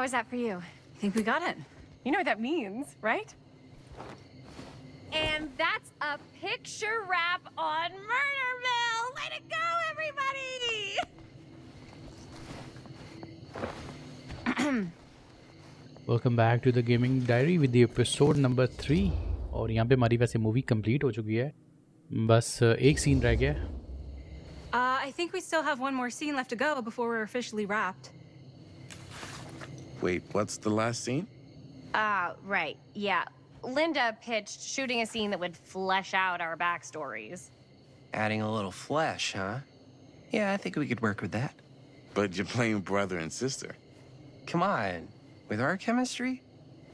How was that for you? I think we got it. You know what that means, right? And that's a picture wrap on Murderville! Way to go, everybody! Welcome back to the gaming diary with episode number three और यहाँ पे हमारी वैसे movie complete हो चुकी है बस एक सीन रह गया है Uh, I think we still have one more scene left to go before we're officially wrapped. Wait, what's the last scene? Ah, right. Yeah. Linda pitched shooting a scene that would flesh out our backstories. Adding a little flesh, huh? Yeah, I think we could work with that. But you're playing brother and sister. Come on. With our chemistry?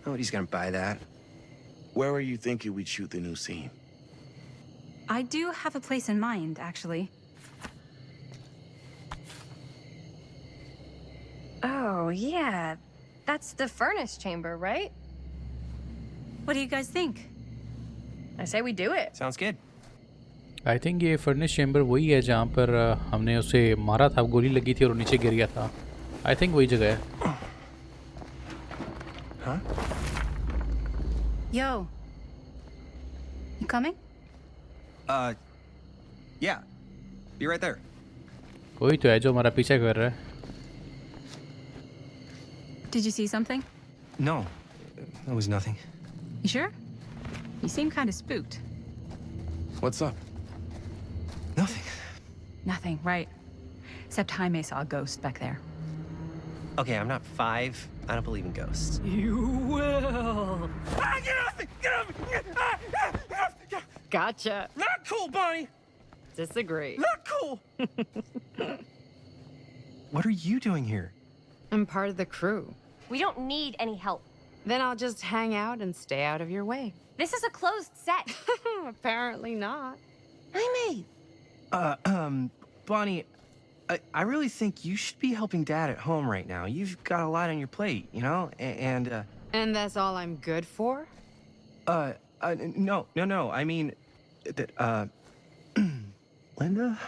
Nobody's gonna buy that. Where were you thinking we'd shoot the new scene? I do have a place in mind, actually. Oh, yeah. That's the furnace chamber, right? What do you guys think? I say we do it. Sounds good. I think ये furnace chamber वही है जहाँ पर अ, हमने उसे मारा था गोली लगी थी और वो नीचे गिर गया था आई थिंक वही जगह है Huh? Yo. You coming? Uh, yeah. Be right there. वही तो है जो हमारा पीछा कर रहा है did you see something? No, that was nothing. You sure? You seem kind of spooked. What's up? Nothing. Nothing, right. Except Jaime saw a ghost back there. Okay, I'm not five. I don't believe in ghosts. You will. Ah, get off me! Get off me! Ah, ah, get off me! Gotcha. Not cool, Bonnie! Disagree. Not cool! what are you doing here? I'm part of the crew. We don't need any help. Then I'll just hang out and stay out of your way. This is a closed set. Apparently not. Jaime! Uh, um, Bonnie, I, I really think you should be helping Dad at home right now. You've got a lot on your plate, you know? A- And, uh, And that's all I'm good for? uh, uh, no, no, no. I mean, that, uh, Linda?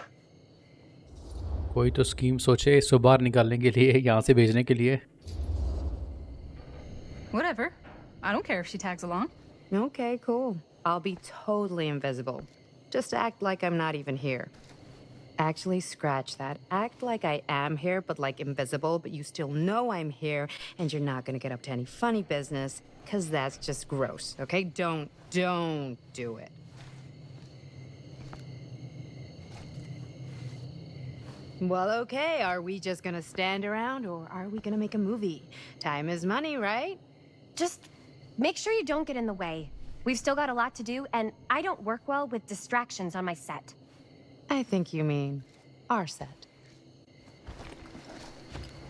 कोई तो scheme सोचे इसको बाहर निकालने के लिए यहाँ से भेजने के लिए Whatever. I don't care if she tags along. Okay, cool. I'll be totally invisible. Just act like I'm not even here. Actually, scratch that. Act like I am here, but like invisible, but you still know I'm here, and you're not gonna get up to any funny business, because that's just gross, okay? Don't, don't do it. Well, okay. Are we just gonna stand around, or are we gonna make a movie? Time is money, right? Just make sure you don't get in the way. We've still got a lot to do, and I don't work well with distractions on my set. I think you mean our set.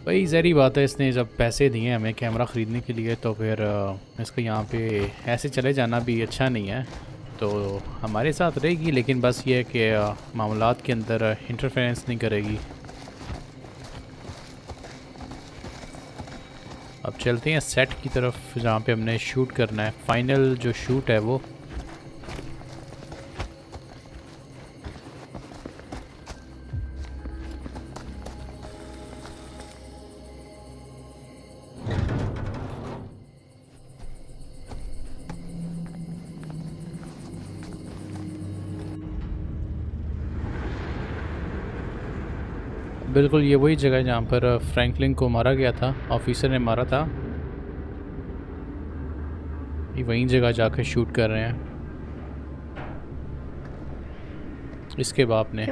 भाई जहरी बात है इसने जब पैसे दिए हमें camera ख़रीदने के लिए तो फिर अ, इसको यहाँ पे ऐसे चले जाना भी अच्छा नहीं है तो हमारे साथ रहेगी, लेकिन बस ये है कि मामला के अंदर इंटरफेरेंस नहीं करेगी। अब चलते हैं सेट की तरफ़, जहाँ पे हमने शूट करना है। फाइनल जो शूट है वो बिल्कुल ये वही जगह है जहाँ पर फ्रैंकलिन को मारा गया था ऑफिसर ने मारा था। ये वही जगह जाकर शूट कर रहे हैं। इसके बाप ने।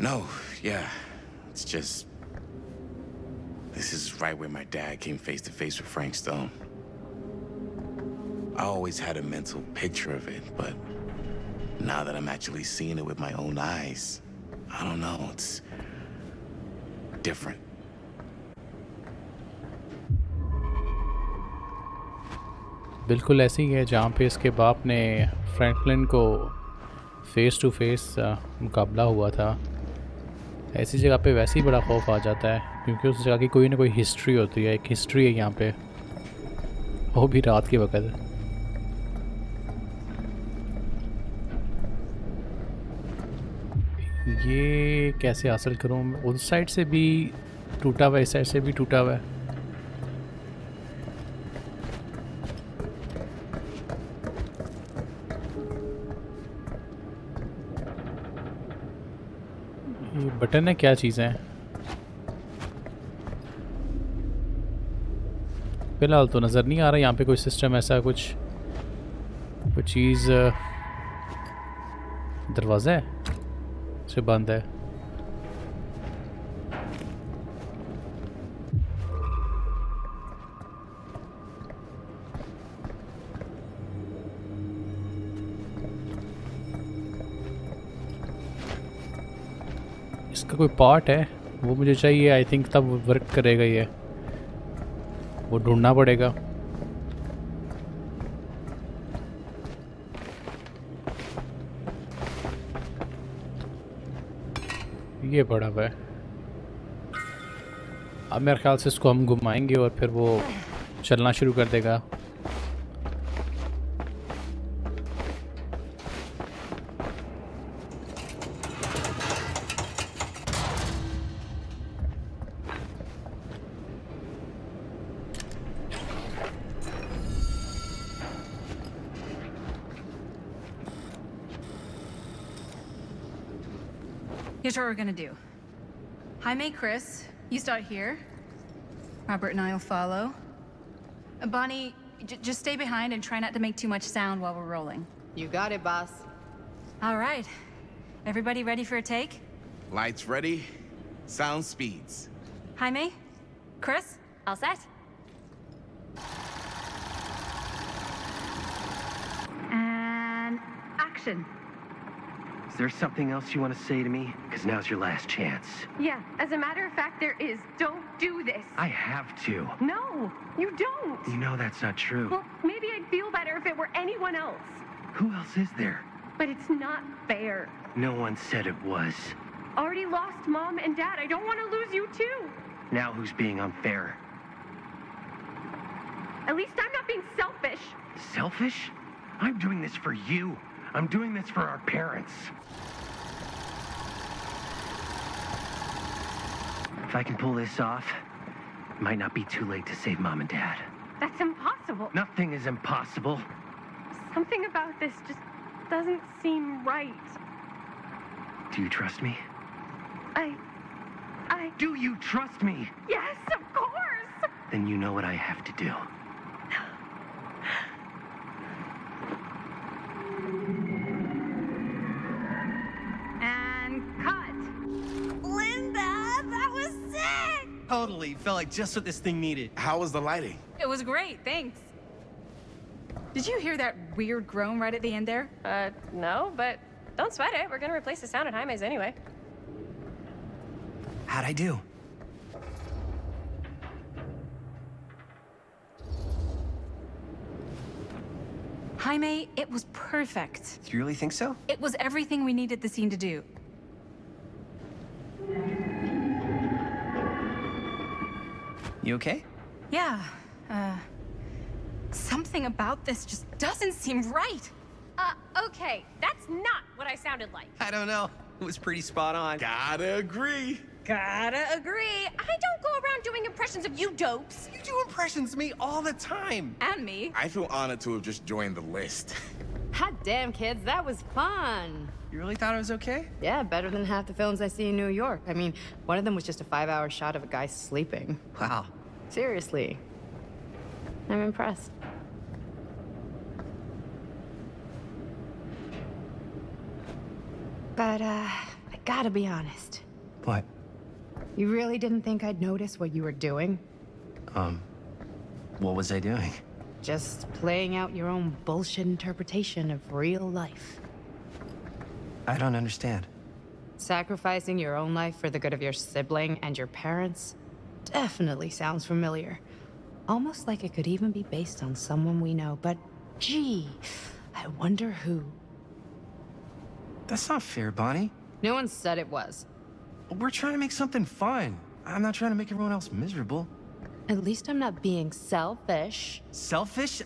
No yeah it's just this is right where my dad came face to face with Frank Stone I always had a mental picture of it but now that I am actually seeing it with my own eyes I don't know, it's different. बिल्कुल ऐसे ही है जहाँ पे इसके बाप ने Franklin को face to face मुकाबला हुआ था ऐसी जगह पे वैसे ही बड़ा खौफ आ जाता है क्योंकि उस जगह की कोई ना कोई हिस्ट्री होती है एक हिस्ट्री है यहाँ पे वो भी रात के वक्त ये कैसे हासिल करूँ? मैं उस साइड से भी टूटा हुआ इस साइड से भी टूटा हुआ है। बटन है, क्या चीज़ें है? फ़िलहाल तो नज़र नहीं आ रहा, यहाँ पे कोई सिस्टम ऐसा कुछ कुछ चीज़, दरवाज़ा है? से बंद है। इसका कोई पार्ट है? वो मुझे चाहिए आई थिंक तब वर्क करेगा ये। वो ढूंढना पड़ेगा। ये पड़ा हुआ है। अब मेरे ख्याल से इसको हम घुमाएँगे और फिर वो चलना शुरू कर देगा। Gonna do. Jaime, Chris, you start here. Robert and I will follow. Uh, Bonnie, j- just stay behind and try not to make too much sound while we're rolling. You got it, boss. All right. Everybody ready for a take? Lights ready. Sound speeds. Jaime? Chris? All set? And action. Is there something else you want to say to me? Because now's your last chance. Yeah, as a matter of fact, there is. Don't do this. I have to. No, you don't. You know that's not true. Well, maybe I'd feel better if it were anyone else. Who else is there? But it's not fair. No one said it was. Already lost mom and dad. I don't want to lose you too. Now who's being unfair? At least I'm not being selfish. Selfish? I'm doing this for you. I'm doing this for our parents. If I can pull this off, it might not be too late to save mom and dad. That's impossible. Nothing is impossible. Something about this just doesn't seem right. Do you trust me? I. I. Do you trust me? Yes, of course! Then you know what I have to do. Felt like just what this thing needed. How was the lighting? It was great, thanks. Did you hear that weird groan right at the end there? Uh, no, but don't sweat it. We're gonna replace the sound at Jaime's anyway. How'd I do? Jaime, it was perfect. Do you really think so? It was everything we needed the scene to do. You okay? Yeah, uh, something about this just doesn't seem right. Uh, okay, that's not what I sounded like. I don't know. It was pretty spot on. Gotta agree. Gotta agree. I don't go around doing impressions of you dopes. You do impressions of me all the time. And me. I feel honored to have just joined the list. Hot damn, kids, that was fun. You really thought it was okay? Yeah, better than half the films I see in New York. I mean, one of them was just a five hour shot of a guy sleeping. Wow. Seriously. I'm impressed. But, uh, I gotta be honest. What? You really didn't think I'd notice what you were doing? Um, what was I doing? Just playing out your own bullshit interpretation of real life. I don't understand. Sacrificing your own life for the good of your sibling and your parents definitely sounds familiar. Almost like it could even be based on someone we know, but gee, I wonder who. That's not fair, Bonnie. No one said it was. We're trying to make something fun. I'm not trying to make everyone else miserable. At least I'm not being selfish. Selfish?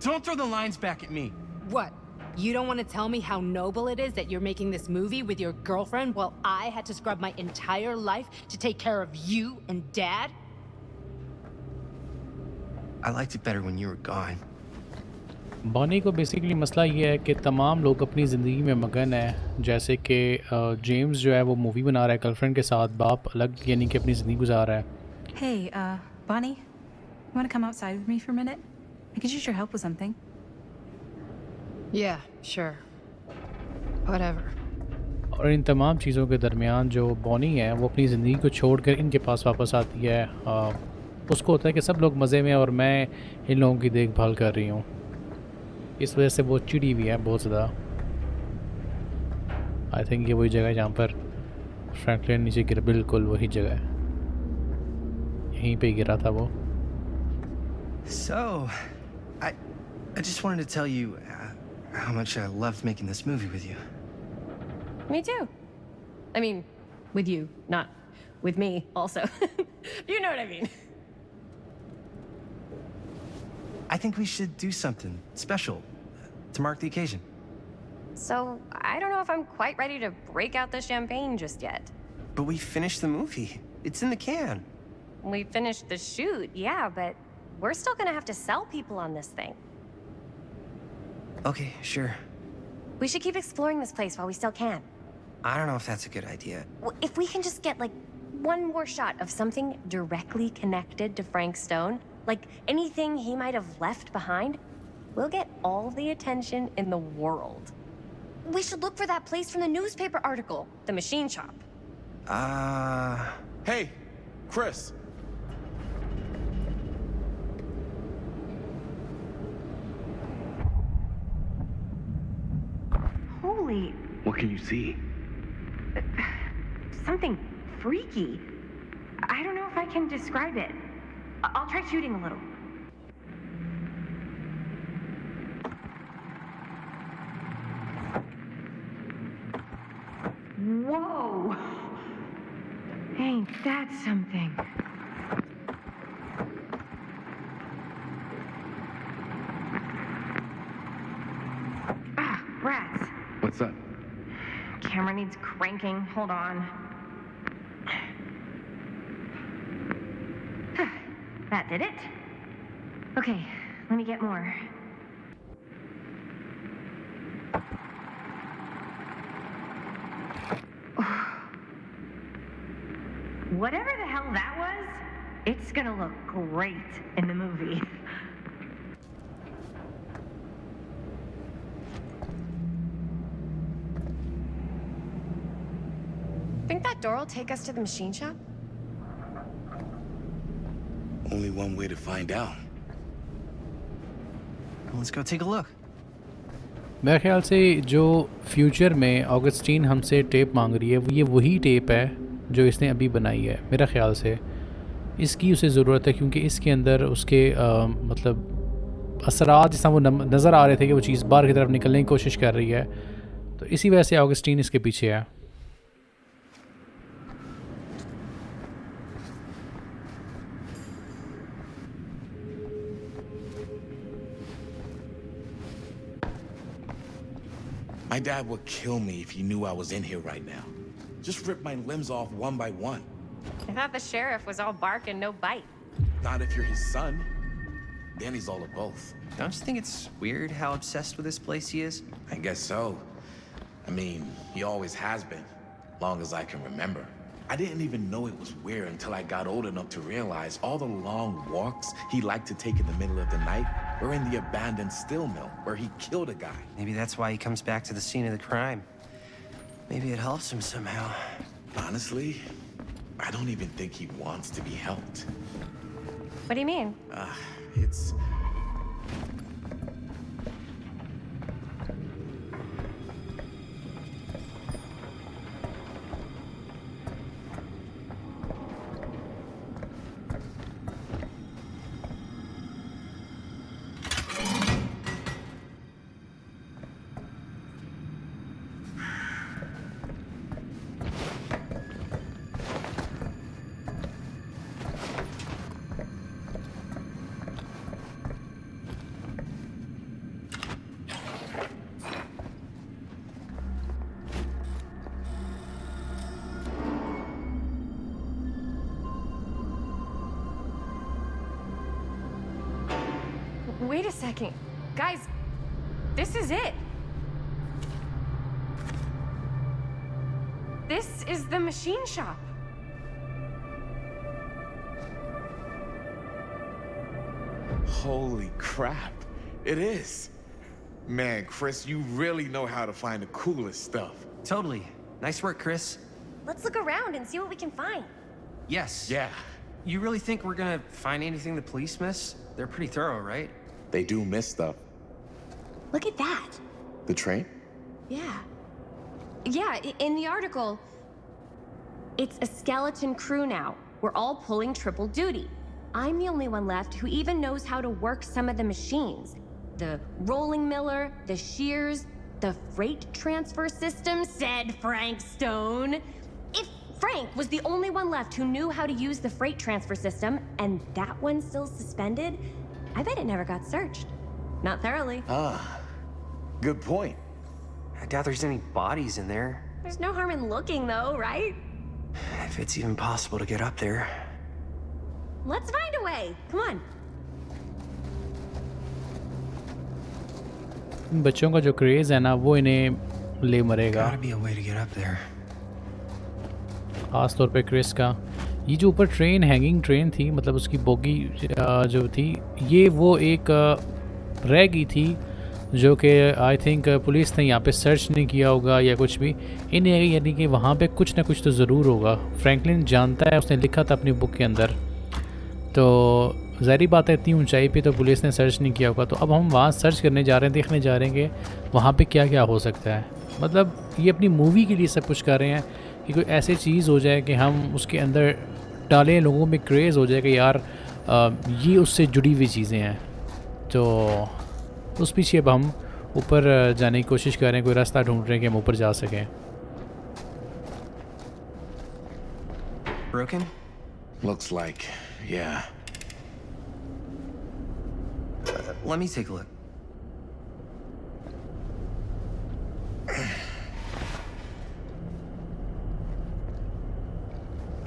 Don't throw the lines back at me. What? You don't want to tell me how noble it is that you're making this movie with your girlfriend while I had to scrub my entire life to take care of you and Dad? I liked it better when you were gone. Bonnie को basically मसला ये है कि तमाम लोग अपनी ज़िंदगी में मगन है जैसे कि अ, जेम्स जो है वो मूवी बना रहा है गर्लफ्रेंड के साथ बाप अलग यानी कि अपनी ज़िंदगी गुजार रहा है Hey, uh, Bonnie, you want to come outside with me for a minute? I could use your help with something. Yeah, sure. Whatever. और इन तमाम चीज़ों के दरमियान जो बॉनी है वो अपनी ज़िंदगी को छोड़कर इनके पास वापस आती है। अ, उसको होता है कि सब लोग मज़े में और मैं इन लोगों की देखभाल कर रही हूँ। इस वजह से वो चिड़ी हुई है बहुत ज़्यादा। आई थिंक ये वही जगह है जहाँ पर फ्रैंकलिन नीचे गिरा बिल्कुल वही जगह है। यहीं पे गिरा था वो। So, I, I just wanted to tell you uh, how much I loved making this movie with you. Me too. I mean, with you, not with me, also. you know what I mean. I think we should do something special uh, to mark the occasion. So, I don't know if I'm quite ready to break out the champagne just yet. But we finished the movie. It's in the can. We finished the shoot, yeah, but we're still gonna have to sell people on this thing. Okay, sure. We should keep exploring this place while we still can. I don't know if that's a good idea. W- If we can just get, like, one more shot of something directly connected to Frank Stone, like anything he might have left behind, we'll get all the attention in the world. We should look for that place from the newspaper article, the machine shop. Uh, Hey, Chris. Holy, What can you see? something freaky. I don't know if I can describe it. I'll try shooting a little. Whoa! Ain't that something? Ah, rats. What's up? Camera needs cranking. Hold on. that did it. Okay, let me get more. Whatever the hell that was, it's gonna look great in the movie. Think that door will take us to the machine shop? Only one way to find out. let's go take a look. मेरे ख्याल से जो future में Augustine हमसे tape मांग रही है वो ये वही टेप है जो इसने अभी बनाई है मेरा ख्याल से इसकी उसे ज़रूरत है क्योंकि इसके अंदर उसके अ, मतलब असरात जिस वो नज़र आ रहे थे कि वो चीज़ बाहर की तरफ़ निकलने की कोशिश कर रही है तो इसी वजह से ऑगस्टीन इसके पीछे है My dad would kill me if he knew I was in here right now. Just rip my limbs off one by one. I thought the sheriff was all bark and no bite. Not if you're his son. Danny's all of both. Don't you think it's weird how obsessed with this place he is? I guess so. I mean, he always has been, long as I can remember. I didn't even know it was weird until I got old enough to realize all the long walks he liked to take in the middle of the night were in the abandoned steel mill where he killed a guy. Maybe that's why he comes back to the scene of the crime. Maybe it helps him somehow. Honestly, I don't even think he wants to be helped. What do you mean? Uh, it's. A second. Guys, This is it. This is the machine shop. Holy crap. It is. Man, Chris, you really know how to find the coolest stuff. Totally. Nice work, Chris. Let's look around and see what we can find. Yes. Yeah, You really think we're gonna find anything the police miss? They're pretty thorough, right? They do miss stuff. Look at that. The train? Yeah. Yeah, in the article, it's a skeleton crew now. We're all pulling triple duty. I'm the only one left who even knows how to work some of the machines. The rolling miller, the shears, the freight transfer system, said Frank Stone. If Frank was the only one left who knew how to use the freight transfer system, and that one's still suspended, I bet it never got searched. Not thoroughly. Ah, good point. I doubt there's any bodies in there. There's no harm in looking, though, right? If it's even possible to get up there. Let's find a way. Come on. बच्चों का जो craze है ना वो इन्हें ले मरेगा Gotta be a way to get up there. ख़ास तौर पे क्रिस का ये जो ऊपर ट्रेन हैंगिंग ट्रेन थी मतलब उसकी बोगी जो थी, ये वो एक रह गई थी, जो कि आई थिंक पुलिस ने यहाँ पे सर्च नहीं किया होगा या कुछ भी। इन यानी कि वहाँ पे कुछ ना कुछ तो ज़रूर होगा। फ्रैंकलिन जानता है, उसने लिखा था अपनी बुक के अंदर। तो ज़ाहरी बात है, इतनी ऊंचाई पे तो पुलिस ने सर्च नहीं किया होगा। तो अब हम वहाँ सर्च करने जा रहे हैं, देखने जा रहे हैं कि वहाँ पे क्या क्या हो सकता है। मतलब ये अपनी मूवी के लिए सब कुछ कर रहे हैं कि कोई ऐसी चीज़ हो जाए कि हम उसके अंदर डालें लोगों में क्रेज़ हो जाए कि यार ये उससे जुड़ी हुई चीज़ें हैं तो उस पीछे अब हम ऊपर जाने की कोशिश कर रहे हैं कोई रास्ता ढूंढ रहे हैं कि हम ऊपर जा सकें Broken? Looks like, yeah. Uh, let me take a look.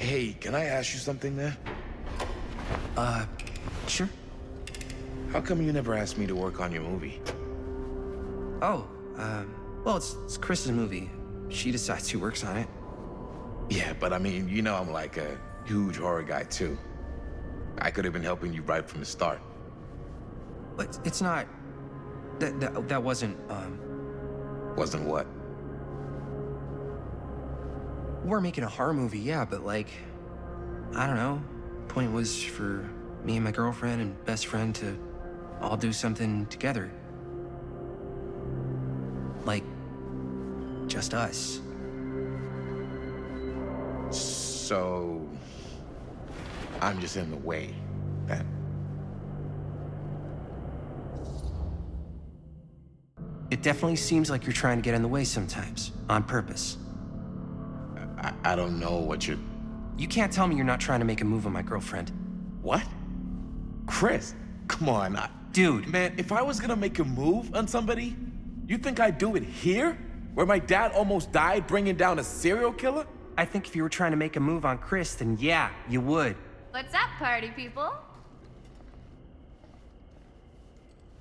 Hey, can I ask you something there? Uh, sure. How come you never asked me to work on your movie? Oh, um, well, it's, it's Chris's movie. She decides who works on it. Yeah, but I mean, you know I'm like a huge horror guy too. I could have been helping you right from the start. But it's not. That that that wasn't. Um, Wasn't what? We're making a horror movie, yeah, but like, I don't know. Point was for me and my girlfriend and best friend to all do something together. Like, just us. So I'm just in the way. Then It definitely seems like you're trying to get in the way sometimes, on purpose. I, I don't know what you're. You can't tell me you're not trying to make a move on my girlfriend. What? Chris, come on. I, Dude, man, if I was gonna make a move on somebody, you think I'd do it here? Where my dad almost died bringing down a serial killer? I think if you were trying to make a move on Chris, then yeah, you would. What's up, party people?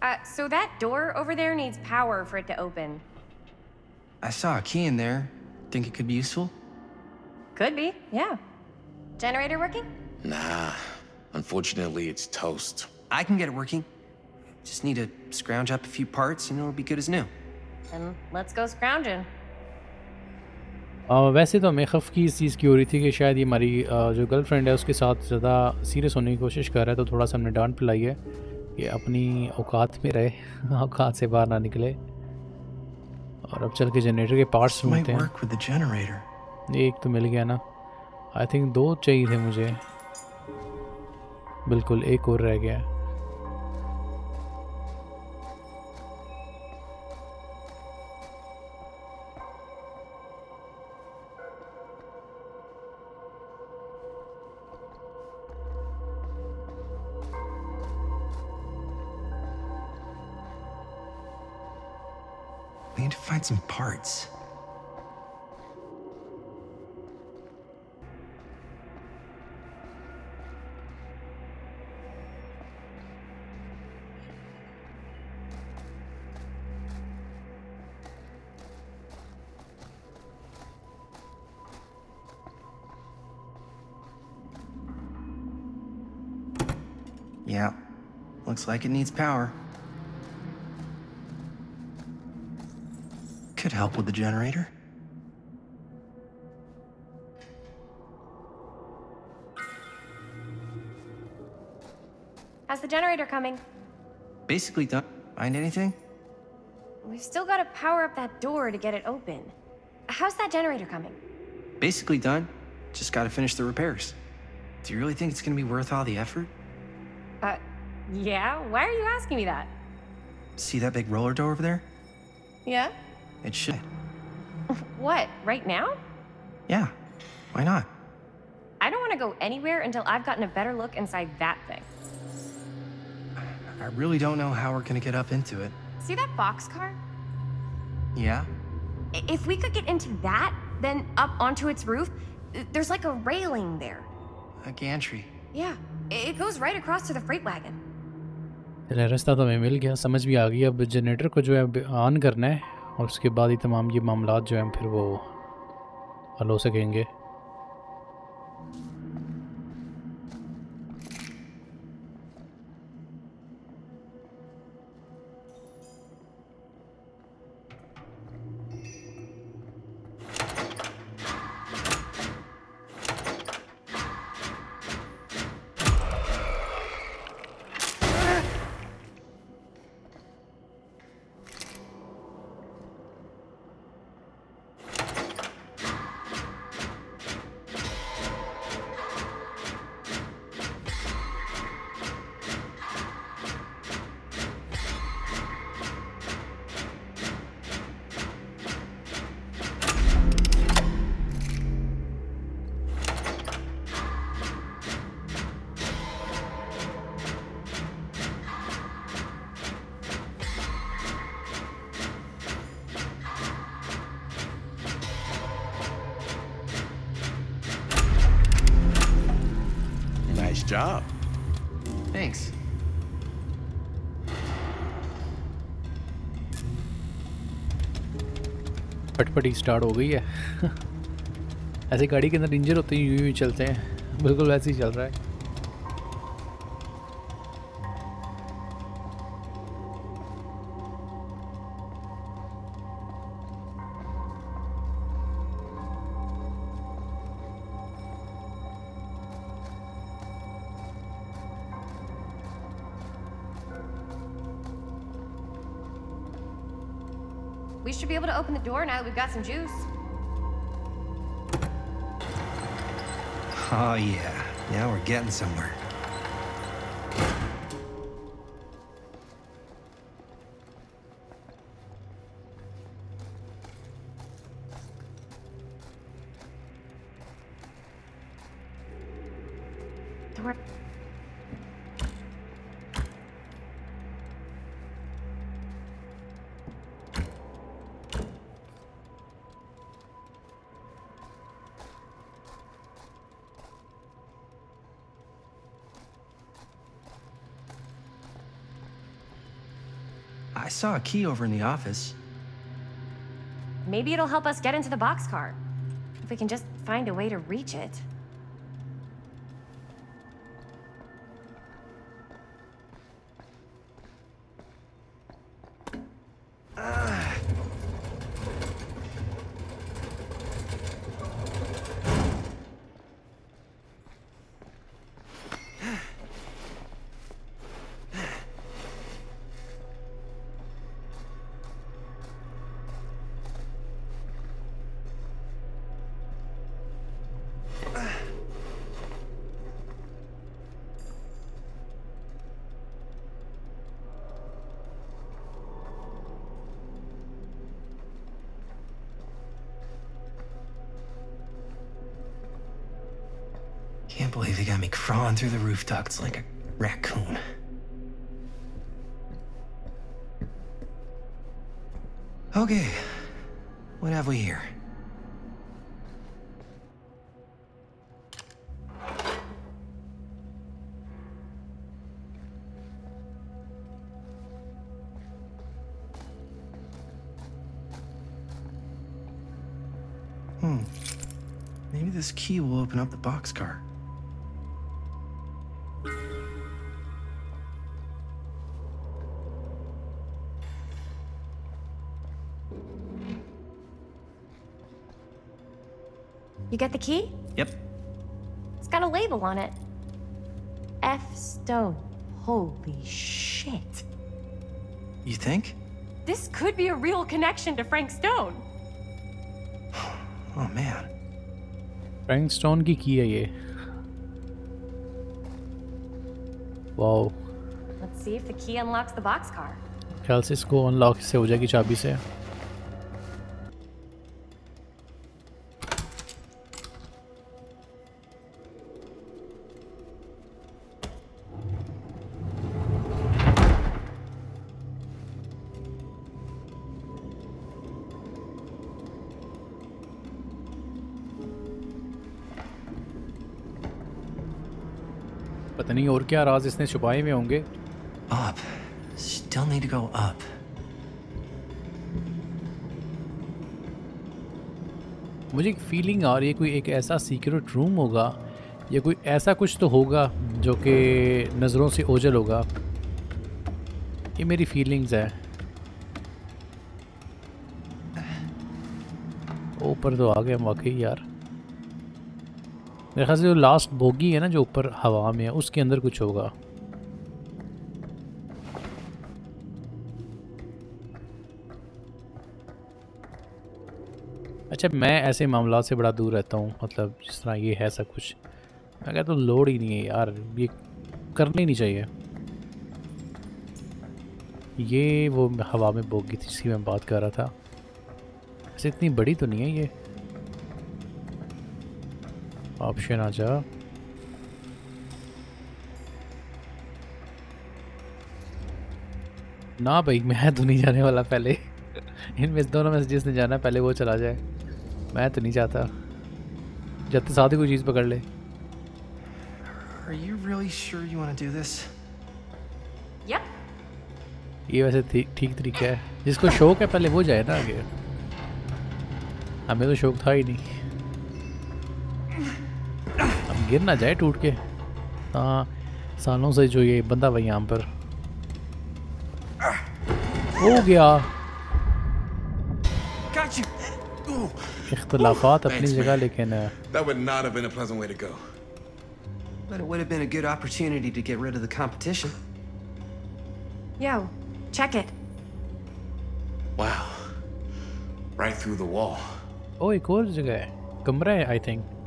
Uh, so that door over there needs power for it to open. I saw a key in there. Think it could be useful? Could be, yeah. Generator working? Nah. Unfortunately, it's toast. I can get it working. Just need to scrounge up a few parts and it'll be good as new. Then let's go scrounging. अ, वैसे तो हमें खफ़ की इस चीज़ की हो रही थी कि शायद ये हमारी अ, जो गर्लफ्रेंड है उसके साथ ज़्यादा सीरियस होने की कोशिश कर रहा है तो थोड़ा सा हमने डांट पिलाई है कि अपनी औकात में रहे औकात से बाहर ना निकले और अब चल के जनरेटर के पार्ट्स ढूंढते हैं एक तो मिल गया ना। आई थिंक दो चाहिए थे मुझे। बिल्कुल, एक और रह गया। Need to find some parts. Looks like it needs power. Could help with the generator. How's the generator coming? Basically done. Find anything? We've still got to power up that door to get it open. How's that generator coming? Basically done. Just gotta finish the repairs. Do you really think it's gonna be worth all the effort? Uh, yeah? Why are you asking me that? See that big roller door over there? Yeah? It should. What, right now? Yeah. Why not? I don't want to go anywhere until I've gotten a better look inside that thing. I really don't know how we're gonna get up into it. See that boxcar? Yeah? If we could get into that, then up onto its roof, there's like a railing there. A gantry. Yeah, it goes right across to the freight wagon. रास्ता तो हमें मिल गया, समझ भी आ गई। अब generator को जो है ऑन करना है, और उसके बाद ही तमाम ये मामला जो हैं, फिर वो हल हो सकेंगे। Job. Thanks. पटपटी स्टार्ट हो गई है ऐसे गाड़ी के अंदर इंजन होते हैं यूँ ही चलते हैं बिल्कुल वैसे ही चल रहा है that we've got some juice. Oh, yeah. Now we're getting somewhere. Saw a key over in the office. Maybe it'll help us get into the boxcar. If we can just find a way to reach it. I can't believe they got me crawling through the roof ducts like a raccoon. Okay, what have we here? Hmm. Maybe this key will open up the boxcar. You get the key? Yep. It's got a label on it. F. Stone. Holy shit. You think? This could be a real connection to Frank Stone. Oh man. Frank stone की की है ये wow Let's see if the key unlocks the boxcar. ख्याल से इसको unlock से हो जाएगी चाबी से पता नहीं और क्या राज इसने छुपाए हुए होंगे Up. Still need to go up. मुझे एक फीलिंग आ रही है कोई एक ऐसा सीक्रेट रूम होगा या कोई ऐसा कुछ तो होगा जो कि नज़रों से ओझल होगा ये मेरी फीलिंग्स है ऊपर तो आ गए हम वाकई यार मेरे ख्याल से जो लास्ट बोगी है ना, जो ऊपर हवा में है, उसके अंदर कुछ होगा। अच्छा मैं ऐसे मामला से बड़ा दूर रहता हूँ मतलब जिस तरह ये है सब कुछ। मैं कहता हूँ, लोड ही नहीं है यार, ये करना ही नहीं चाहिए। ये वो हवा में बोगी थी, जिसकी मैं बात कर रहा था। वैसे इतनी बड़ी तो नहीं है ये? ऑप्शन आ जा। ना भाई मैं तो नहीं जाने वाला पहले। इनमें से दोनों में से जिसने जाना है पहले वो चला जाए। मैं तो नहीं चाहता। जब तक साथ ही कोई चीज़ पकड़ ले। Are you really sure you want to do this? Yep. ये वैसे ठीक ठीक तरीका है। जिसको शौक है पहले वो जाए ना आगे। हमें तो शौक था ही नहीं। गिर ना जाए टूट के हाँ सालों से जो ये बंदा भाई यहाँ पर हो गया इख्तलाफात अपनी जगह लेकिन that would not have been a pleasant way to go. But it would have been a good opportunity to get rid of the competition. Yo, check it. Wow. Right through the wall. ओ एक और जगह है कमरा है I think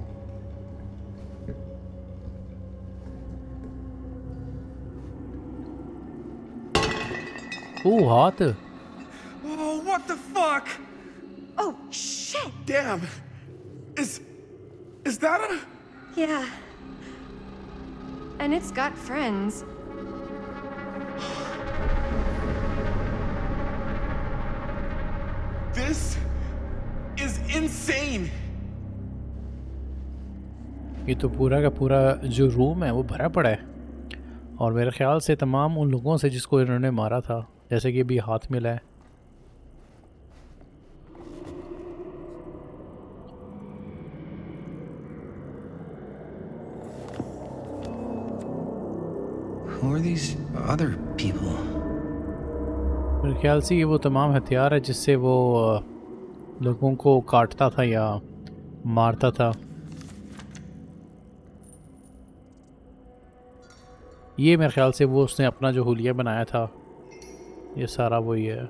oh हाथ Oh, what the fuck? Oh, shit! Damn. Is. Is that a. Yeah. And it's got friends. This is insane. ये तो पूरा का पूरा जो रूम है वो भरा पड़ा है और मेरे ख्याल से तमाम उन लोगों से जिसको इन्होंने मारा था जैसे कि अभी हाथ है। Other people? मेरे ख्याल से ये वो तमाम हथियार है जिससे वो लोगों को काटता था या मारता था। ये मेरे ख्याल से वो उसने अपना जो हुलिया बनाया था। ये सारा वही है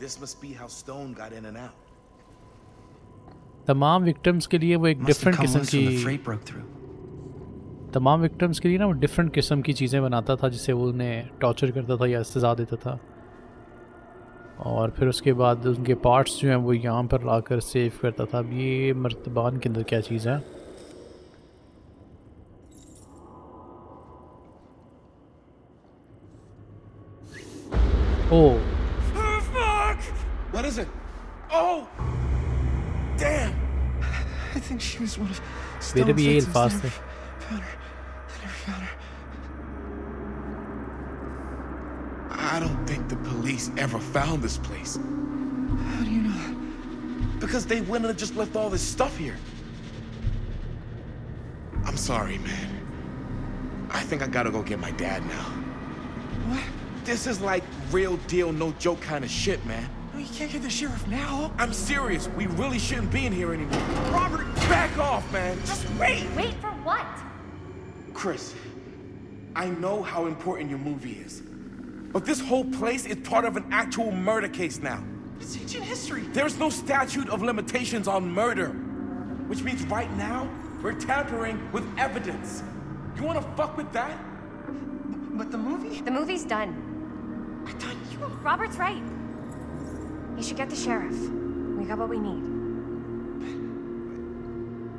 This must be how Stone got in and out. तमाम विक्टिम्स के लिए वो एक डिफरेंट किस्म की. तमाम विक्टिम्स के लिए ना वो डिफरेंट किस्म की चीज़ें बनाता था जिससे वो उन्हें टॉर्चर करता था या सजा देता था और फिर उसके बाद उनके पार्ट्स जो हैं वो यहाँ पर लाकर सेव करता था अब ये मर्तबान के अंदर क्या चीज़ है ओ Oh, fuck! What is it? Oh! Damn! I think she was one of Stone's भी यही victims. अल्फाज ever found this place. How do you know? Because they wouldn't have just left all this stuff here. I'm sorry, man. I think I gotta go get my dad now. What? This is like real deal, no joke kind of shit, man. No, you can't get the sheriff now. I'm serious. We really shouldn't be in here anymore. Robert, back off, man. Just wait. Wait for what? Chris, I know how important your movie is. But this whole place is part of an actual murder case now. It's ancient history. There's no statute of limitations on murder. Which means right now, we're tampering with evidence. You wanna fuck with that? But the movie? The movie's done. I thought you. Robert's right. You should get the sheriff. We got what we need.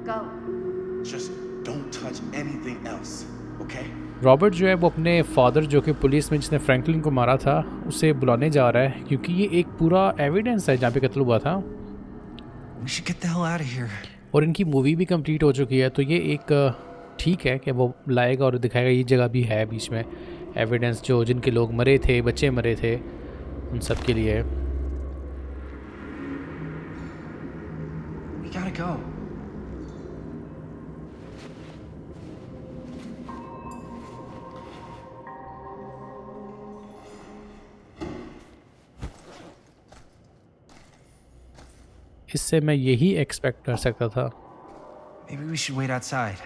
Go. Just don't touch anything else, okay? Robert जो है वो अपने father जो कि police में जिसने Franklin को मारा था उसे बुलाने जा रहा है क्योंकि ये एक पूरा एविडेंस है जहाँ पे कत्ल हुआ था. और इनकी मूवी भी कंप्लीट हो चुकी है तो ये एक ठीक है कि वो लाएगा और दिखाएगा ये जगह भी है बीच में एविडेंस जो जिनके लोग मरे थे बच्चे मरे थे उन सब के लिए We gotta go. इससे मैं यही एक्सपेक्ट कर सकता था Maybe we should wait outside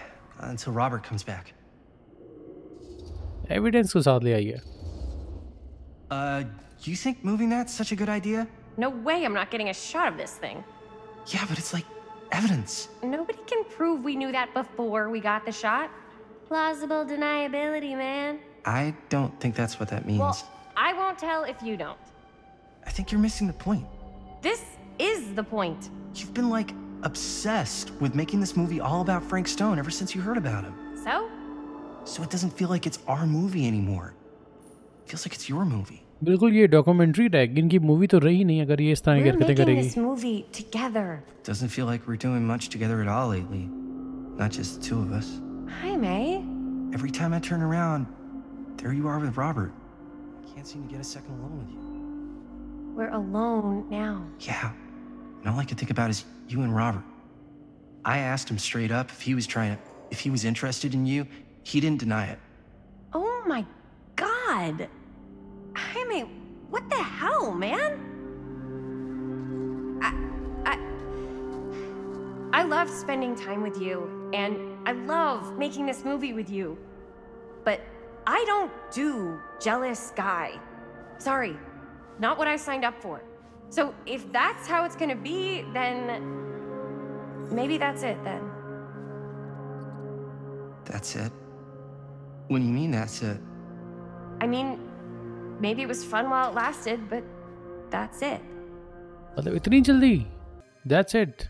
until Robert comes back. Evidence को साथ ले आइए Uh, you think moving that's such a good idea? No way I'm not getting a shot of this thing. Yeah, but it's like evidence. Nobody can prove we knew that before we got the shot. Plausible deniability, man. I don't think that's what that means. Well, I won't tell if you don't. I think you're missing the point. This is the point. You've been like obsessed with making this movie all about Frank Stone ever since you heard about him. So? So it doesn't feel like it's our movie anymore. It feels like it's your movie. बिल्कुल ये documentary tag इनकी movie तो रही नहीं अगर ये इस तरह की We're हरकतें making करेगी this movie together. Doesn't feel like we're doing much together at all lately. Not just the two of us. Hi, May. Every time I turn around, there you are with Robert. I can't seem to get a second alone with you. We're alone now. Yeah. and all I can think about is you and Robert. I asked him straight up if he was trying to, if he was interested in you. He didn't deny it. Oh my god. I mean, what the hell, man? I, I, I love spending time with you, and I love making this movie with you. But I don't do jealous guy. Sorry, not what I signed up for. So if that's how it's gonna be, then maybe that's it then. That's it. What do you mean that's it? I mean, maybe it was fun while it lasted, but that's it. मतलब इतनी जल्दी that's it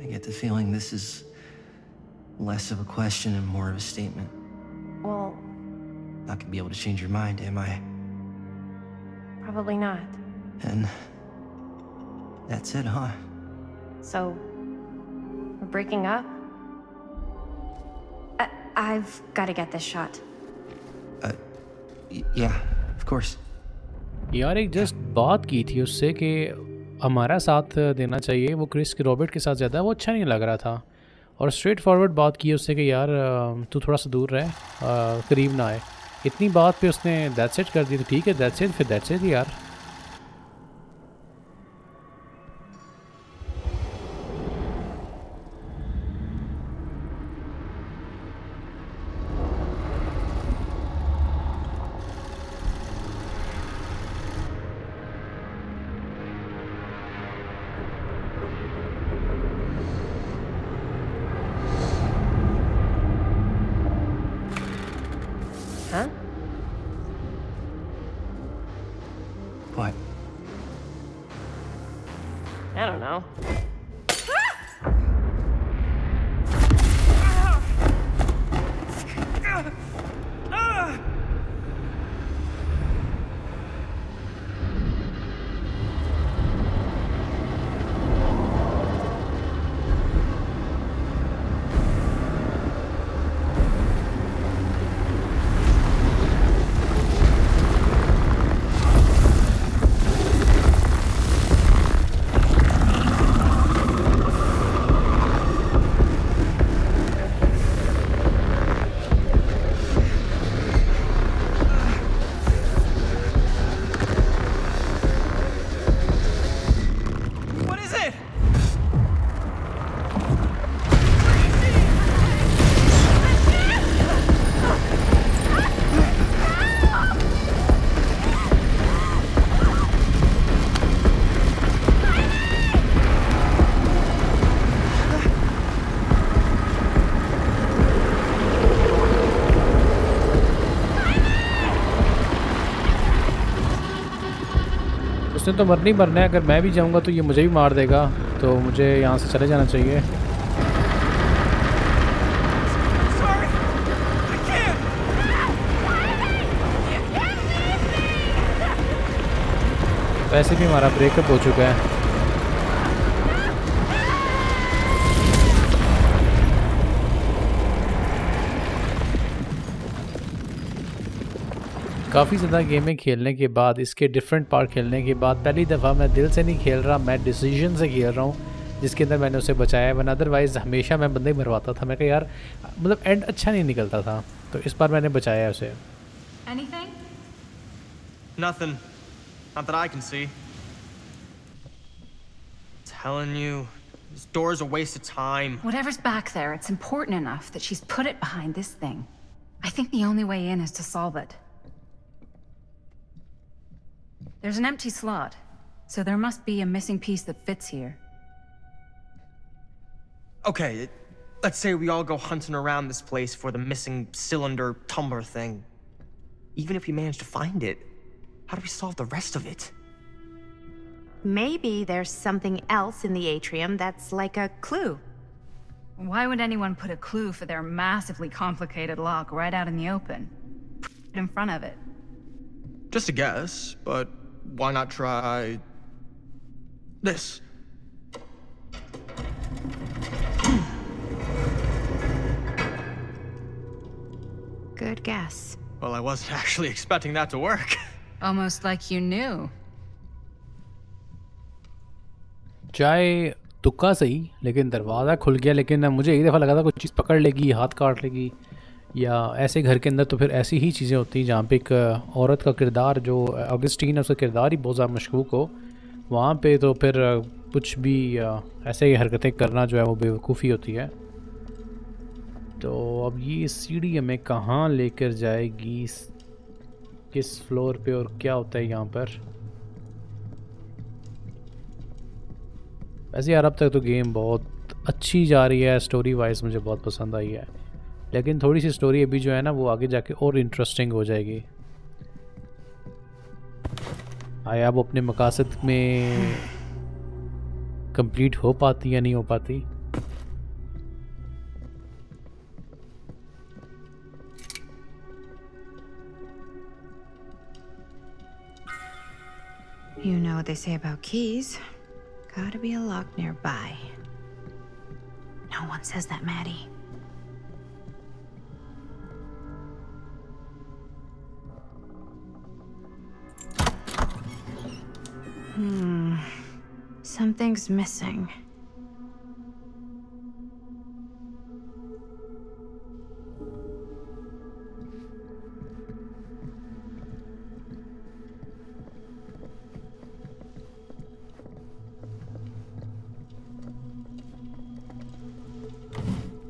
I get the feeling this is less of a question and more of a statement. Well, Not gonna be able to change your mind, am I? Probably not. And that's it, huh? So, we're breaking up? I- I've got to get this shot. Y- yeah, of course. यार एक just बात की थी उससे कि हमारा साथ देना चाहिए वो क्रिस के रॉबर्ट के साथ ज़्यादा वो अच्छा नहीं लग रहा था और स्ट्रेट फॉरवर्ड बात की उससे कि यार तू थोड़ा सा दूर रहे करीब ना आए इतनी बात पे उसने दैट सेट कर दी तो ठीक है दैट सेट फिर दैट सेट यार। उसने तो मरना ही मरना है, अगर मैं भी जाऊँगा तो ये मुझे भी मार देगा तो मुझे यहाँ से चले जाना चाहिए! वैसे भी हमारा ब्रेकअप हो चुका है काफ़ी ज़्यादा गेमें खेलने के बाद इसके डिफरेंट पार्ट खेलने के बाद पहली दफ़ा मैं दिल से नहीं खेल रहा मैं डिसीज़न से खेल रहा हूँ जिसके अंदर मैंने उसे बचाया वरना अदरवाइज़ हमेशा मैं बंदे ही मरवाता था मैं कहा यार मतलब एंड अच्छा नहीं निकलता था तो इस बार मैंने बचाया उसे Anything? Nothing. Not that I can see. Telling you, this door's a waste of time. Whatever's back there, it's important enough that she's put it behind this thing. I think the only way in is to solve it. There's an empty slot, so there must be a missing piece that fits here. Okay, it- let's say we all go hunting around this place for the missing cylinder tumbler thing. Even if we manage to find it, how do we solve the rest of it? Maybe there's something else in the atrium that's like a clue. Why would anyone put a clue for their massively complicated lock right out in the open? In front of it. Just a guess, but why not try this? Good guess. Well, I wasn't actually expecting that to work. Almost like you knew. चाहे तुक्का सही लेकिन दरवाज़ा खुल गया लेकिन मुझे एक दफ़ा लगा था कुछ चीज़ पकड़ लेगी हाथ काट लेगी या ऐसे घर के अंदर तो फिर ऐसी ही चीज़ें होती हैं जहाँ पे एक औरत का किरदार जो अगस्टीन है, उसका किरदार ही बहुत ज़्यादा मशकूक हो। वहाँ पे तो फिर कुछ भी ऐसे ही हरकतें करना जो है वो बेवकूफ़ी होती है। तो अब ये सीढ़ी हमें कहाँ लेकर जाएगी? किस फ्लोर पे और क्या होता है यहाँ पर? वैसे यार अब तक तो गेम बहुत अच्छी जा रही है। स्टोरी वाइज मुझे बहुत पसंद आई है। लेकिन थोड़ी सी स्टोरी अभी जो है ना वो आगे जाके और इंटरेस्टिंग हो जाएगी आया अब अपने मकासद में कंप्लीट हो पाती या नहीं हो पाती You know what they say about keys. Gotta be a lock nearby. No one says that, Maddie. Hmm. Something's missing.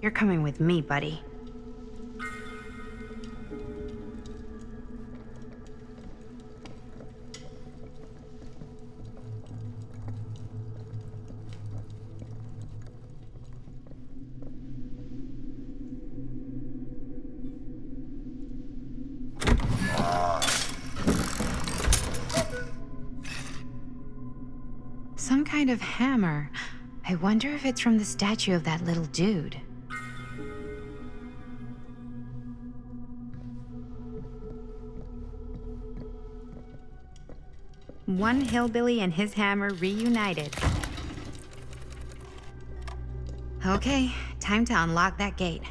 You're coming with me, buddy. Wonder if it's from the statue of that little dude. One hillbilly and his hammer reunited. Okay, time to unlock that gate.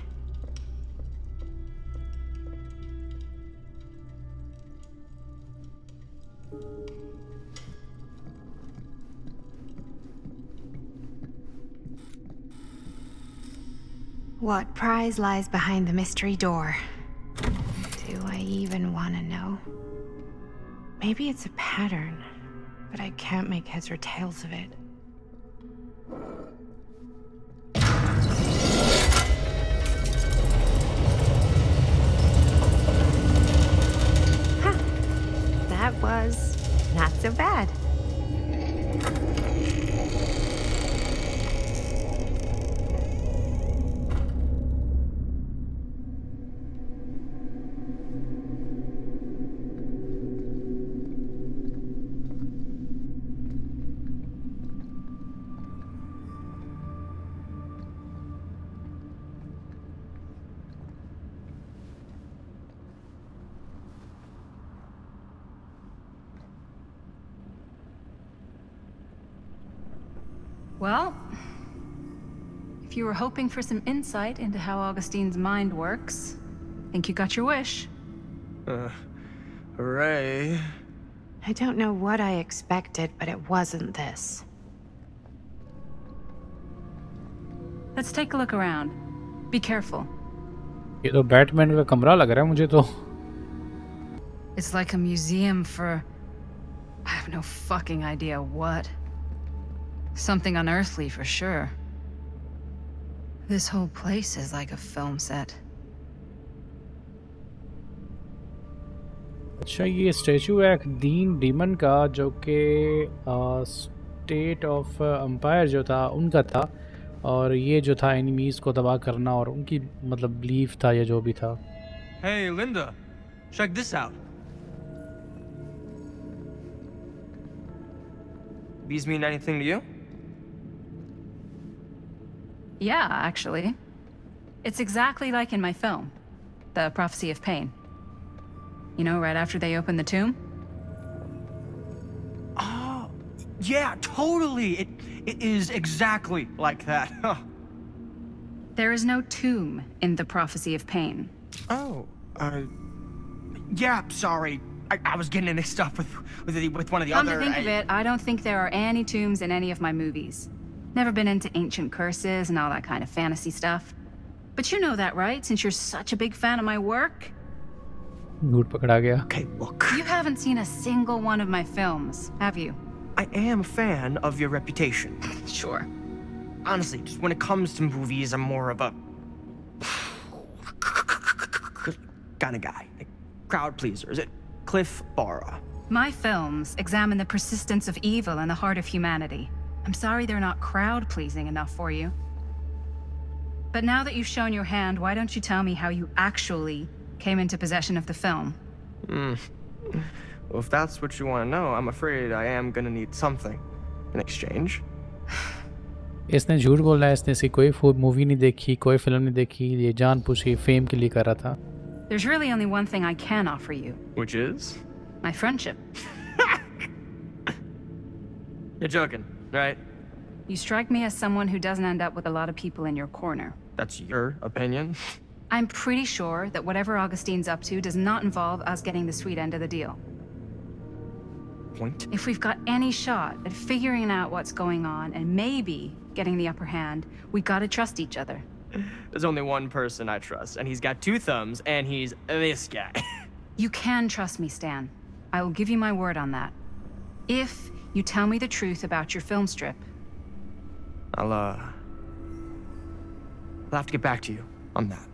Prize lies behind the mystery door? Do I even want to know? Maybe it's a pattern, but I can't make heads or tails of it. Huh. That was not so bad. Well, if you were hoping for some insight into how Augustine's mind works, I think you got your wish. Uh, hooray. I don't know what I expected, but it wasn't this. Let's take a look around. Be careful. ये तो Batman का कमरा लग रहा है मुझे तो It's like a museum for. I have no fucking idea what. Something unearthly for sure. This whole place is like a film set. अच्छा ये स्टैचू है दीन डीमन का जो कि स्टेट ऑफ एम्पायर जो था उनका था और ये जो था एनिमीज़ को तबाह करना और उनकी मतलब बिलीफ था या जो भी था Hey, Linda. Check this out. These mean anything to you? Yeah, actually. It's exactly like in my film, The Prophecy of Pain. You know, right after they open the tomb? Oh, yeah, totally. It it is exactly like that. There is no tomb in The Prophecy of Pain. Oh, uh, yeah. Sorry, I, I was getting mixed up with with the, with one of the Come other. to think I- of it, I don't think there are any tombs in any of my movies. Never been into ancient curses and all that kind of fantasy stuff. But you know that, right? Since you're such a big fan of my work. Good pakada gaya. Okay, look. You haven't seen a single one of my films, have you? I am a fan of your reputation. sure. Honestly, just when it comes to movies, I'm more of a kind of guy. Like, crowd pleaser. Is it Cliff Barra? My films examine the persistence of evil in the heart of humanity. I'm sorry they're not crowd pleasing enough for you. But now that you've shown your hand, why don't you tell me how you actually came into possession of the film? Hmm. Well, if that's what you want to know, I'm afraid I am gonna need something in exchange. इसने झूठ बोला है इसने इसकी कोई movie नहीं देखी कोई फिल्म नहीं देखी ये जान पूछी फेम के लिए कर रहा था There's really only one thing I can offer you Which is? my friendship. You're joking, right? You strike me as someone who doesn't end up with a lot of people in your corner. That's your opinion. I'm pretty sure that whatever Augustine's up to does not involve us getting the sweet end of the deal. Point. If we've got any shot at figuring out what's going on and maybe getting the upper hand, we gotta trust each other. There's only one person I trust, and he's got two thumbs, and he's this guy. You can trust me, Stan. I will give you my word on that. If you tell me the truth about your film strip. I'll uh, I'll have to get back to you on that.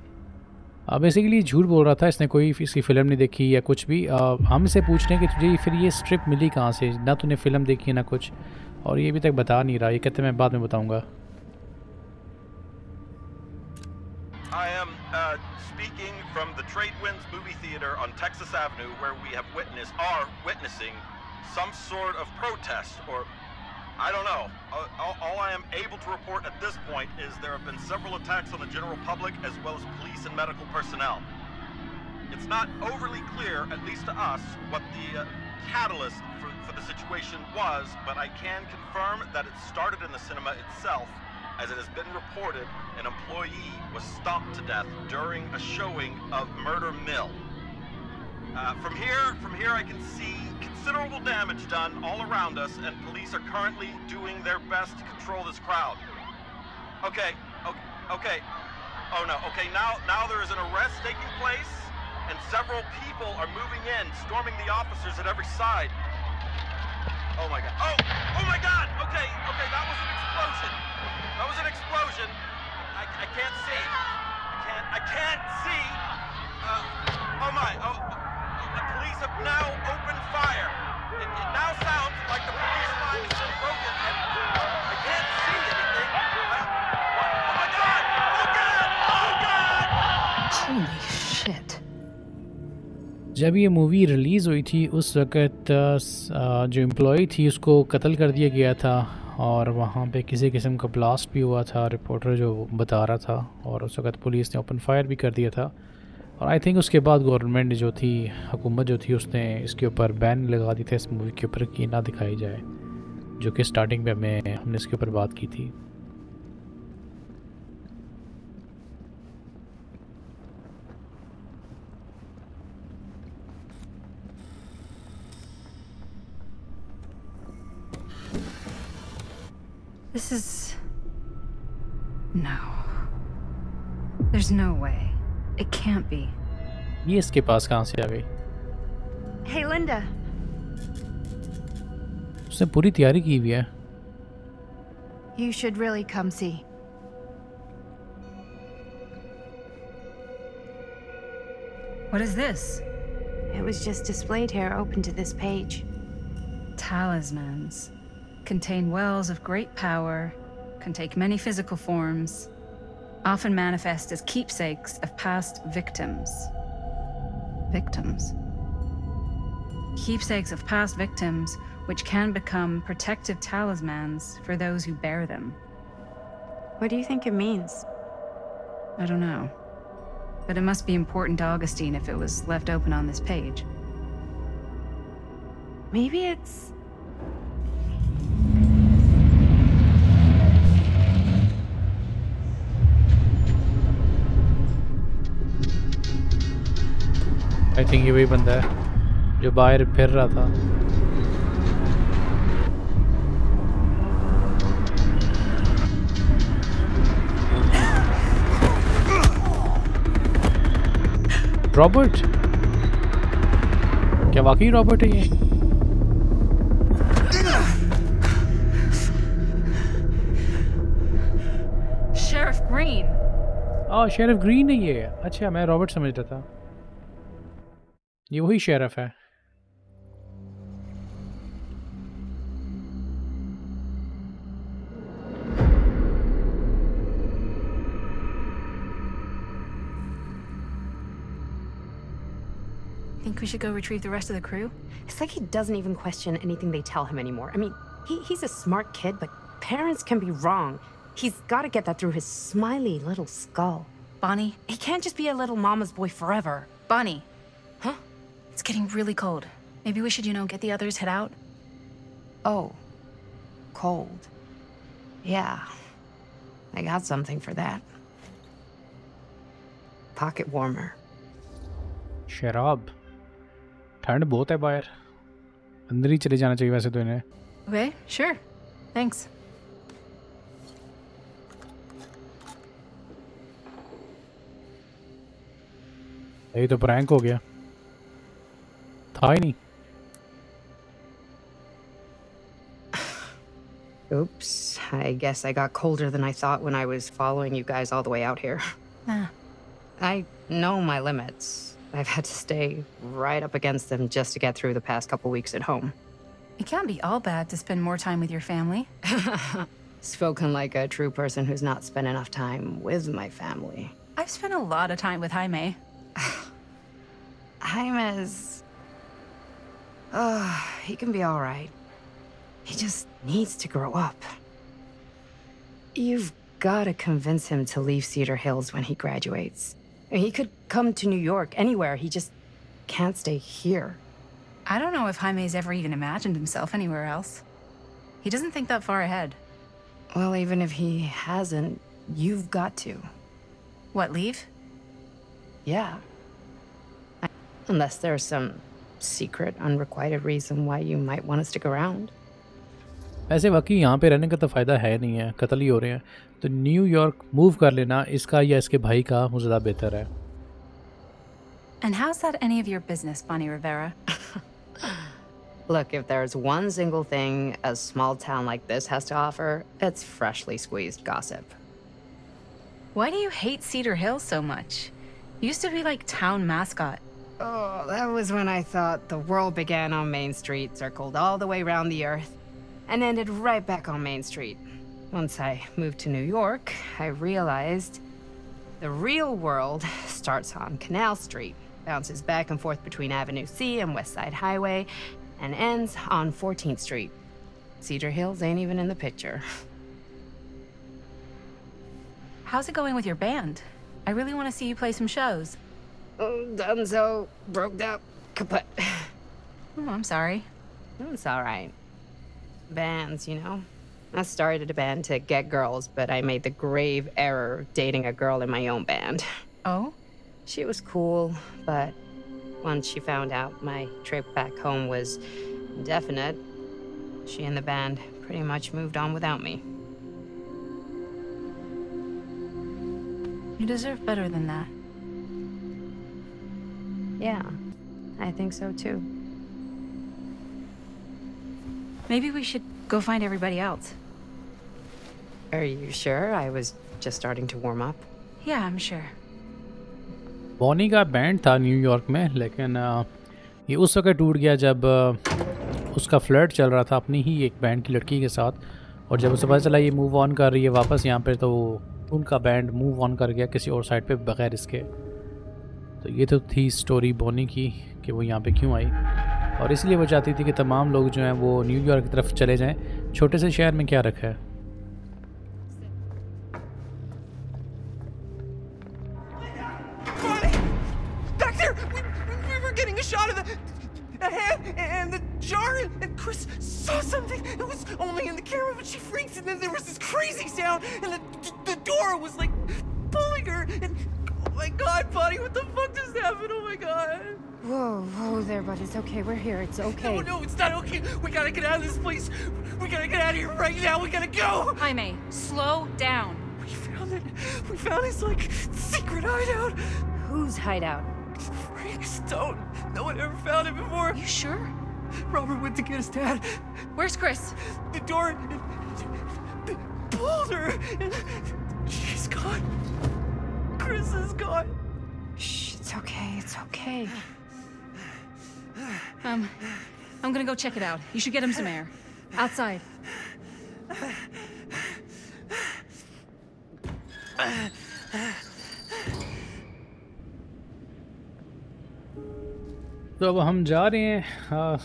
Basically झूठ बोल रहा था इसने कोई इसकी film नहीं देखी या कुछ भी आ, हम इसे पूछ रहे हैं कि तुझे फिर ये स्ट्रिप मिली कहाँ से ना तूने फिल्म देखी ना कुछ और ये अभी तक बता नहीं रहा ये कहते मैं बाद में बताऊंगा I am uh, speaking from the Trade Winds Movie Theater on Texas Avenue, where we have witnessed, are witnessing some sort of protest, or I don't know. All, all I am able to report at this point is there have been several attacks on the general public as well as police and medical personnel. It's not overly clear, at least to us, what the uh, catalyst for, for the situation was, but I can confirm that it started in the cinema itself. As it has been reported, an employee was stomped to death during a showing of Murder Mill. Uh, from here, from here, I can see considerable damage done all around us, and police are currently doing their best to control this crowd. Okay, okay, okay. Oh no, okay. Now, now there is an arrest taking place, and several people are moving in, storming the officers at every side. Oh my god. Oh, oh my god. Okay, okay. That was an explosion. That was an explosion. I, I can't see. I can't. I can't see. Uh, oh my. Oh, the police have now opened fire. It, it now sounds like the police line has been broken, and I can't see anything. I, what? Oh my god! Oh god! Oh god! Holy shit. जब ये movie release हुई थी उस वक़्त अ, अ, जो employee थी उसको कत्ल कर दिया गया था और वहाँ पे किसी किस्म का ब्लास्ट भी हुआ था रिपोर्टर जो बता रहा था और उस वक़्त पुलिस ने ओपन फायर भी कर दिया था और आई थिंक उसके बाद गवर्नमेंट जो थी, हुकूमत जो थी, उसने इसके ऊपर बैन लगा दी था इस मूवी के ऊपर कि ना दिखाई जाए, जो कि स्टार्टिंग में हमें, हमने इसके ऊपर बात की थी This is... No. There's no way. It can't be. ये इसके पास कहाँ से आ गई Hey, Linda. उसने पूरी तैयारी की हुई है You should really come see. What is this? It was just displayed here, open to this page. Talismans. Contain wells of great power, can take many physical forms, often manifest as keepsakes of past victims. Victims? Keepsakes of past victims, which can become protective talismans for those who bear them. What do you think it means? I don't know. But it must be important to Augustine if it was left open on this page. Maybe it's. I think ये वही बंदा है जो बाहर फिर रहा था। Robert क्या वाकई रॉबर्ट है ये? Sheriff Green! आ शेरिफ ग्रीन है ये। अच्छा मैं रॉबर्ट समझ रहा था। ये वही शेरिफ है Think we should go retrieve the rest of the crew? It's like he doesn't even question anything they tell him anymore. I mean, he, he's a smart kid, but parents can be wrong. He's got to get that through his smiley little skull. Bonnie? He can't just be a little mama's boy forever. Bonnie! Huh? It's getting really cold. Maybe we should, you know, get the others, head out? Oh, cold. Yeah, I got something for that. Pocket warmer. शराब ठंड बहुत है बाहर अंदर ही चले जाना चाहिए वैसे तो इन्हें Okay, sure. Thanks. ये तो प्रैंक हो गया tiny. Oops, I guess I got colder than I thought when I was following you guys all the way out here. Ah. I know my limits. I've had to stay right up against them just to get through the past couple weeks at home. It can't be all bad to spend more time with your family. Spoken like a true person who's not spent enough time with my family. I've spent a lot of time with Jaime. Jaime's uh, he can be alright. He just needs to grow up. You've gotta convince him to leave Cedar Hills when he graduates. I mean, he could come to New York, anywhere. He just can't stay here. I don't know if Jaime's ever even imagined himself anywhere else. He doesn't think that far ahead. Well, even if he hasn't, you've got to. What, leave? Yeah. Unless there's some secret, unrequited reason why you might want to stick around. ऐसे वाकई यहाँ पे रहने का तो फ़ायदा है नहीं है कतल ही हो रहे हैं तो न्यूयॉर्क मूव कर लेना इसका या इसके भाई का मुझे ज़्यादा बेहतर है And how's that any of your business, Bonnie Rivera? Look, if there's one single thing a small town like this has to offer, it's freshly squeezed gossip. Why do you hate Cedar Hills so much? Used to be like town mascot. Oh, that was when I thought the world began on Main Street, circled all the way around the earth, and ended right back on Main Street. Once I moved to New York, I realized the real world starts on Canal Street, bounces back and forth between Avenue C and West Side Highway, and ends on 14th Street. Cedar Hills ain't even in the picture. How's it going with your band? I really want to see you play some shows. Oh, done so, broke up, kaput. Oh, I'm sorry. It's all right. bands, you know? I started a band to get girls, but I made the grave error of dating a girl in my own band. Oh? She was cool, but once she found out my trip back home was definite, she and the band pretty much moved on without me. You deserve better than that. Yeah, I think so too. Maybe we should go find everybody else. Are you sure? I was just starting to warm up. Yeah, I'm sure. Bonnie का band था New York में लेकिन अ, ये उस वक्त टूट गया जब अ, उसका फ्लर्ट चल रहा था अपनी ही एक बैंड की लड़की के साथ और जब उसे पता चला ये मूव ऑन कर रही है वापस यहाँ पे तो उनका बैंड मूव ऑन कर गया किसी और साइड पे बगैर इसके तो ये तो थी स्टोरी बोनी की, कि वो यहाँ पे क्यों आई। और इसलिए वो चाहती थी कि तमाम लोग जो हैं वो न्यूयॉर्क की तरफ़ चले जाएँ। छोटे से शहर में क्या रखा है? And god, Bonnie, what the fuck just happened? Oh my god. Whoa, whoa there, buddy. It's okay. We're here. It's okay. No, no, it's not okay. We gotta get out of this place. We gotta get out of here right now. We gotta go. Jaime, slow down. We found it. We found his like secret hideout. Whose hideout? Frank Stone. No one ever found it before. You sure? Robert went to get his dad. Where's Chris? The door pulled her. and She's gone. Chris is gone. Shh, it's okay. It's okay. Um, I'm gonna go check it out. You should get him some air. Outside. तो अब हम जा रहे हैं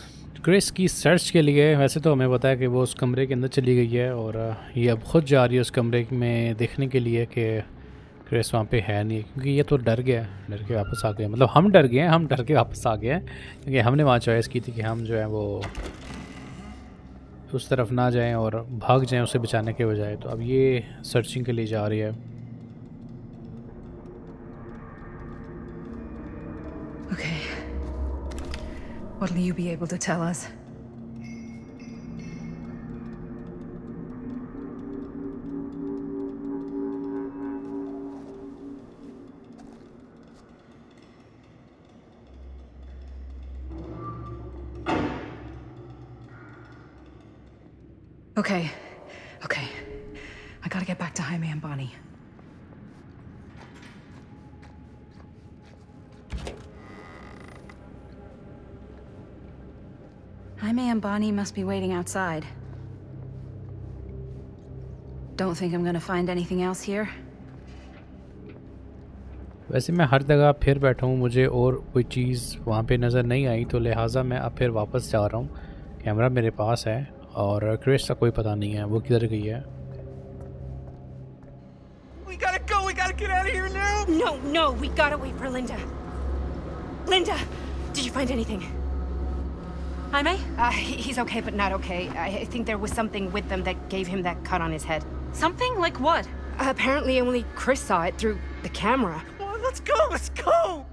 Chris की search के लिए वैसे तो हमें पता है कि वो उस कमरे के अंदर चली गई है और ये अब खुद जा रही है उस कमरे में देखने के लिए कि क्रिस वहाँ पे है नहीं, क्योंकि ये तो डर गया, डर के वापस आ गए। मतलब हम डर गए हैं, हम डर के वापस आ गए हैं, क्योंकि हमने वहाँ चॉइस की थी कि हम जो है वो उस तरफ़ ना जाएँ और भाग जाएँ उसे बचाने के बजाय। तो अब ये सर्चिंग के लिए जा रही है। Okay. Okay. Okay. I gotta get back to Jaime and Bonnie. Jaime and Bonnie must be waiting outside. Don't think I'm gonna find anything else here. वैसे मैं हर जगह फिर बैठा हूँ मुझे और कोई चीज़ वहाँ पे नज़र नहीं आई तो लिहाजा मैं अब फिर वापस जा रहा हूँ कैमरा मेरे पास है और क्रिस का कोई पता नहीं है वो किधर गई है We gotta go. We gotta get out of here now. No, no, we gotta wait for Linda. Linda, did you find anything? Jaime? Uh, he- he's okay, but not okay. I I think there was something with them that gave him that cut on his head. Something? Like what? apparently, only Chris saw it through the camera. Come on, let's go. Let's go.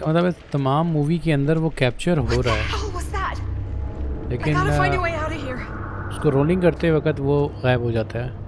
इसका मतलब इस तमाम movie के अंदर वो capture हो रहा है? I लेकिन here. उसको रोलिंग करते वक्त वो गायब हो जाता है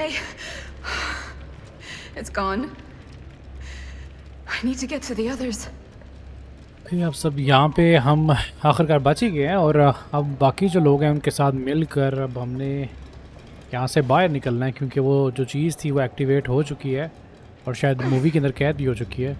Okay. It's gone. I need to get to the others. ये अब सब यहाँ पे हम आखिरकार बच ही गए हैं और अब बाकी जो लोग हैं उनके साथ मिलकर अब हमने यहाँ से बाहर निकलना है क्योंकि वो जो चीज़ थी वो एक्टिवेट हो चुकी है और शायद मूवी के अंदर कैद भी हो चुकी है